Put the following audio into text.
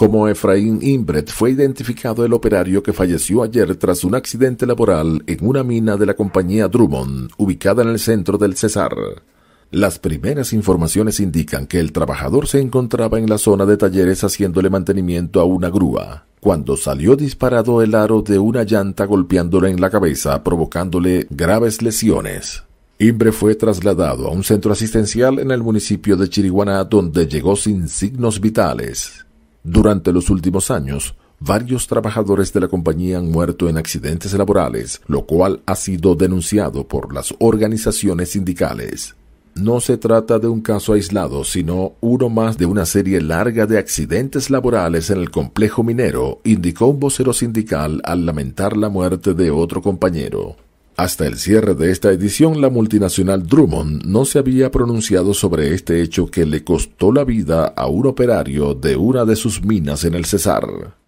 Como Efraín Imbret fue identificado el operario que falleció ayer tras un accidente laboral en una mina de la compañía Drummond, ubicada en el centro del Cesar. Las primeras informaciones indican que el trabajador se encontraba en la zona de talleres haciéndole mantenimiento a una grúa, cuando salió disparado el aro de una llanta golpeándole en la cabeza, provocándole graves lesiones. Imbre fue trasladado a un centro asistencial en el municipio de Chiriguaná donde llegó sin signos vitales. Durante los últimos años, varios trabajadores de la compañía han muerto en accidentes laborales, lo cual ha sido denunciado por las organizaciones sindicales. No se trata de un caso aislado, sino uno más de una serie larga de accidentes laborales en el complejo minero, indicó un vocero sindical al lamentar la muerte de otro compañero. Hasta el cierre de esta edición, la multinacional Drummond no se había pronunciado sobre este hecho que le costó la vida a un operario de una de sus minas en el Cesar.